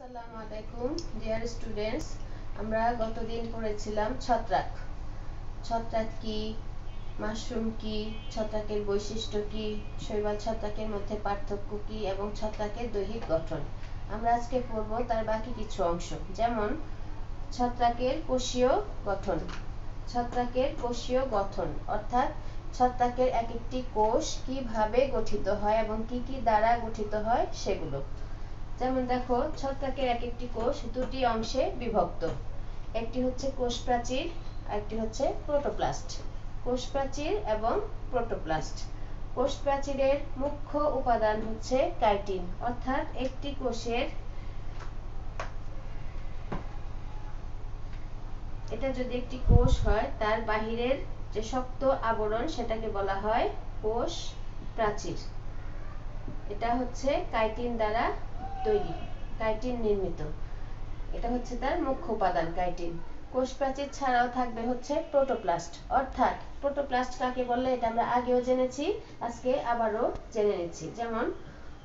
আসসালামু আলাইকুম dear students আমরা গতদিন পড়েছিলাম ছত্রাক। ছত্রাক কি, মাশরুম কি, ছত্রাকের বৈশিষ্ট্য কি, শৈবাল ছত্রাকের মধ্যে পার্থক্য কি এবং ছত্রাকের দৈহিক গঠন। আমরা আজকে পড়ব তার বাকি কিছু অংশ, যেমন ছত্রাকের কোষীয় গঠন। ছত্রাকের কোষীয় গঠন, অর্থাৎ ছত্রাকের এক একটি কোষ কীভাবে গঠিত হয় এবং কি কি দ্বারা গঠিত হয় সেগুলো। যেমন দেখো, ছত্রাকের এক একটি কোষ দুটি অংশে বিভক্ত। একটি হচ্ছে কোষ প্রাচীর আরেকটি হচ্ছে প্রোটোপ্লাস্ট। কোষ প্রাচীর এবং প্রোটোপ্লাস্ট। কোষ প্রাচীরের মুখ্য উপাদান হচ্ছে কাইটিন, অর্থাৎ একটি কোষের এটা যদি একটি কোষ হয়, তার বাহিরের যে শক্ত আবরণ সেটাকে বলা হয় কোষ প্রাচীর এটা হচ্ছে কাইটিন দ্বারা তৈরি, কাইটিন নির্মিত। এটা হচ্ছে তার মুখ্য উপাদান, কাইটিন। কোষ প্রাচীর ছাড়াও থাকবে হচ্ছে প্রোটোপ্লাস্ট। অর্থাৎ প্রোটোপ্লাস্ট কাকে বলে এটা আমরা আগেও জেনেছি, আজকে আবারও জেনে নিচ্ছি। যেমন,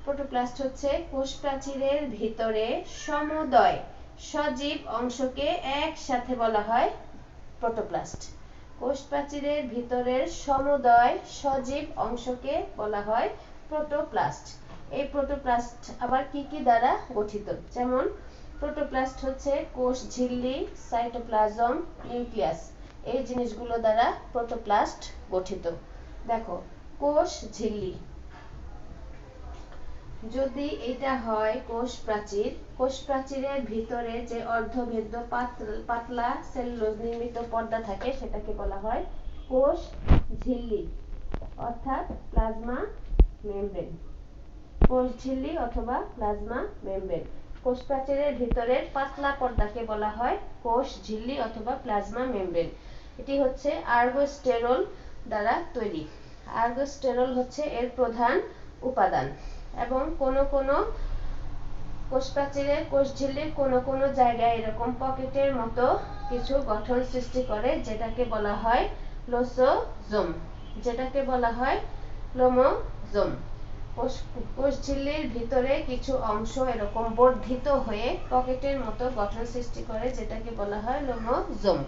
প্রোটোপ্লাস্ট হচ্ছে কোষ প্রাচীরের ভিতরে সমুদয়, সজীব অংশকে একসাথে বলা হয় প্রোটোপ্লাস্ট। কোষ প্রাচীরের ভিতরের সমুদয়, সজীব অংশকে বলা হয় প্রোটোপ্লাস্ট। এই প্রোটোপ্লাস্ট আবার কি কি দ্বারা গঠিত? যেমন প্রোটোপ্লাস্ট হচ্ছে কোষ, ঝিল্লি সাইটোপ্লাজম নিউক্লিয়াস এই জিনিসগুলো দ্বারা প্রোটোপ্লাস্ট গঠিত। দেখো, কোষ, ঝিল্লি। যদি এটা হয় কোষ প্রাচীর, কোষ প্রাচীরের ভিতরে যে অর্ধভেদ্য পাতলা সেলুলোজ নির্মিত পর্দা থাকে, সেটাকে বলা হয় কোষ, ঝিল্লি, অর্থাৎ প্লাজমা মেমব্রেন কোষ ঝিল্লি অথবা প্লাজমা মেমব্রেন। কোষ প্রাচীরের ভিতরের পাতলা পর্দাকে বলা হয় কোষ ঝিল্লি অথবা প্লাজমা মেমব্রেন। এটি হচ্ছে আর্গোস্টেরল দ্বারা তৈরি। আর্গোস্টেরল হচ্ছে এর প্রধান উপাদান এবং কোন কোন কোষ প্রাচীরের কোষ ঝিল্লির কোন কোন জায়গায় এরকম পকেটের মতো কিছু গঠন সৃষ্টি করে, যেটাকে বলা হয় লোসোজোম। যেটাকে বলা হয় ক্লোমোজোম কোষ ঝিল্লির ভিতরে কিছু অংশ এরকম বর্ধিত হয়ে পকেটের মতো গঠন সৃষ্টি করে, যেটাকে বলা হয় লোমোজোম।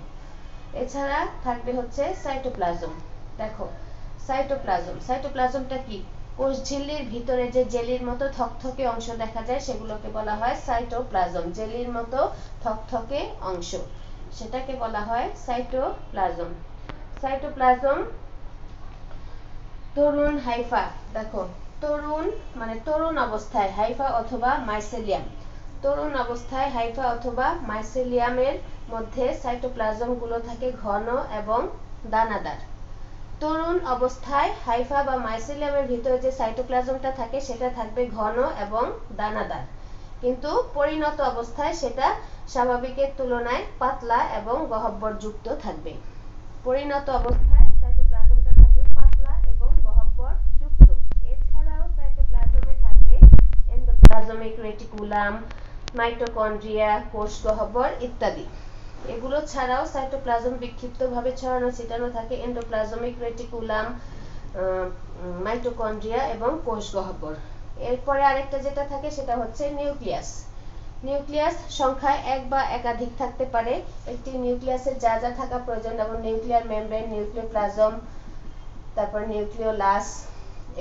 এছাড়া থাকবে হচ্ছে সাইটোপ্লাজম। দেখো, সাইটোপ্লাজম। সাইটোপ্লাজমটা কি? কোষ ঝিল্লির ভিতরে যে জেলির মতো থকথকে অংশ দেখা যায়, সেগুলোকে বলা হয় সাইটোপ্লাজম। জেলির মতো থকথকে অংশ, সেটাকে বলা হয় সাইটোপ্লাজম। সাইটোপ্লাজম তরুণ হাইফা, দেখো, তরুণ মানে তরুণ অবস্থায়, হাইফা অথবা মাইসেলিয়াম। তরুণ অবস্থায়, হাইফা অথবা মাইসেলিয়ামের মধ্যে সাইটোপ্লাজমগুলো থাকে ঘন এবং দানাদার। তরুণ অবস্থায়, হাইফা বা মাইসেলিয়ামের ভিতরে যে সাইটোপ্লাজমটা থাকে, সেটা থাকবে ঘন এবং দানাদার। কিন্তু পরিণত অবস্থায় সেটা স্বাভাবিকের তুলনায় পাতলা এবং গহ্বরযুক্ত থাকবে। পরিণত অবস্থায় সাইটোপ্লাজমটা থাকবে পাতলা এবং গহ্বরযুক্ত এছাড়াও সাইটোপ্লাজমে থাকবে এন্ডোপ্লাজমিক রেটিকুলাম মাইটোকন্ড্রিয়া, কোষ গহ্বর ইত্যাদি। এগুলো ছাড়াও সাইটোপ্লাজম বিক্ষিপ্তভাবে ছড়ানো, ছিটানো থাকে, এন্ডোপ্লাজমিক রেটিকুলাম মাইটোকন্ড্রিয়া এবং কোষ গহ্বর। এরপরে আরেকটা যেটা থাকে সেটা হচ্ছে নিউক্লিয়াস। নিউক্লিয়াস সংখ্যায় এক বা একাধিক থাকতে পারে। একটি নিউক্লিয়াসের যা যা থাকা প্রয়োজন, যেমন নিউক্লিয়ার মেমব্রেন, নিউক্লিওপ্লাজম, তারপর নিউক্লিওলাস,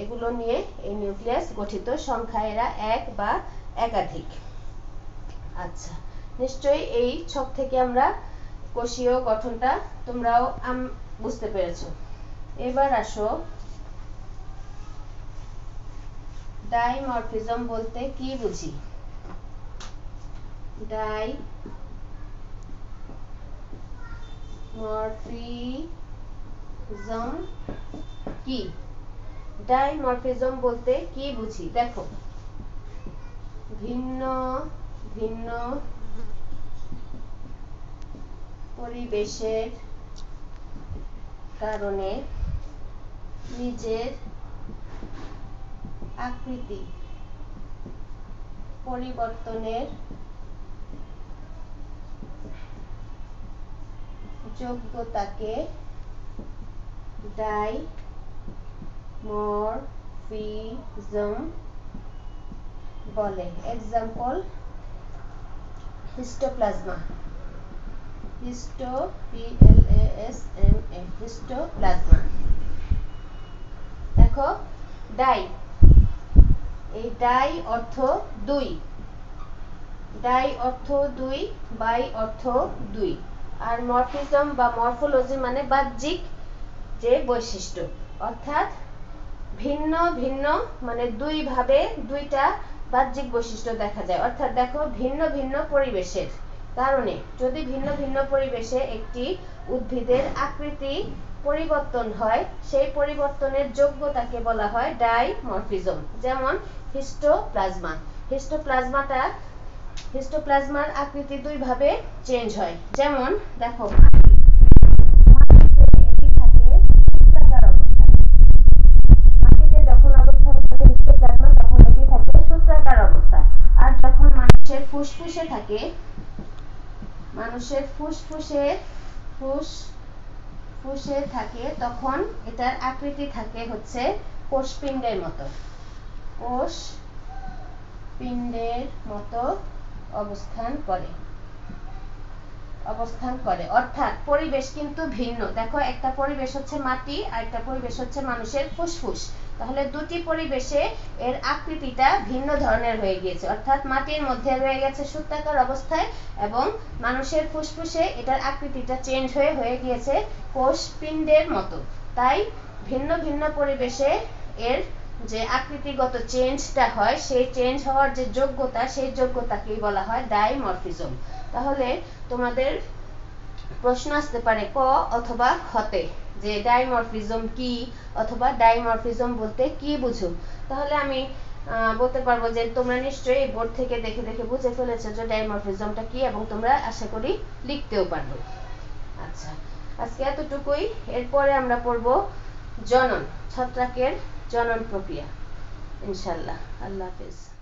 এগুলো নিয়ে এই নিউক্লিয়াস গঠিত সংখ্যা। এরা এক বা একাধিক। আচ্ছা নিশ্চয়ই এই ছক থেকে আমরা কোষীয় গঠনটা তোমরাও বুঝতে পেরেছ। এবার আসো। ডাইমরফিজম বলতে কি বুঝি? ডাই মরফিজম কি? ডাইমরফিজম বলতে কি বুঝি? দেখো ভিন্ন ভিন্ন পরিবেশের কারণে নিজের আকৃতি পরিবর্তনের যোগ্যতাকে ডাই ডাইমরফিজম বলে example histoplasma histo P L A S M A histoplasma দেখো, ডাই। এই ডাই অর্থ দুই। ডাই অর্থ দুই, বাই অর্থ দুই। আর মরফিজম বা মরফোলজি মানে বাহ্যিক যে বৈশিষ্ট্য। অর্থাৎ ভিন্ন ভিন্ন মানে দুই ভাবে দুইটা বাহ্যিক বৈশিষ্ট্য দেখা যায়। অর্থাৎ দেখো, ভিন্ন ভিন্ন পরিবেশের কারণে যদি ভিন্ন ভিন্ন পরিবেশে একটি উদ্ভিদের আকৃতি পরিবর্তন হয়, সেই পরিবর্তনের যোগ্যতাকে বলা হয় ডাইমরফিজম, যেমন হিস্টোপ্লাজমা। হিস্টোপ্লাজমাটা, হিস্টোপ্লাজমার আকৃতি দুই ভাবে চেঞ্জ হয়। যেমন, দেখো মানুষের ফুসফুসে থাকে। মানুষের ফুসফুসে, ফুস, ফুসে থাকে, তখন এটার আকৃতি থাকে হচ্ছে কোষপিণ্ডের মতো। কোষ পিণ্ডের মতো অবস্থান করে। অবস্থান করে। অর্থাৎ পরিবেশ কিন্তু ভিন্ন। দেখো, একটা পরিবেশ হচ্ছে মাটি আর একটা পরিবেশ হচ্ছে মানুষের ফুসফুস। তাহলে দুটি পরিবেশে এর আকৃতিটা ভিন্ন ধরনের হয়ে গিয়েছে। অর্থাৎ মাটির মধ্যে রয়ে গেছে সূত্রাকার অবস্থায় এবং মানুষের ফুসফুসে এটার আকৃতিটা চেঞ্জ হয়ে হয়ে গিয়েছে কোষ পিণ্ডের মতো। তাই ভিন্ন ভিন্ন পরিবেশে এর যে আকৃতিগত চেঞ্জটা হয়, সেই চেঞ্জ হওয়ার যে যোগ্যতা, সেই যোগ্যতাকেই বলা হয় ডাইমরফিজম। তাহলে তোমাদের প্রশ্ন আসতে পারে ক অথবা খতে, যে ডাইমরফিজম কি অথবা ডাইমরফিজম বলতে কি বুঝো? তাহলে আমি বলতে পারব যে তোমরা নিশ্চয়ই এই বোর্ড থেকে দেখে দেখে বুঝে ফেলেছো যে ডাইমরফিজমটা কি এবং তোমরা আশা করি লিখতেও পারবে আচ্ছা আজকে এতটুকুই। এরপরে আমরা পড়ব জনন, ছত্রাকের জনন প্রক্রিয়া। ইনশাল্লাহ আল্লাহ হাফিজ।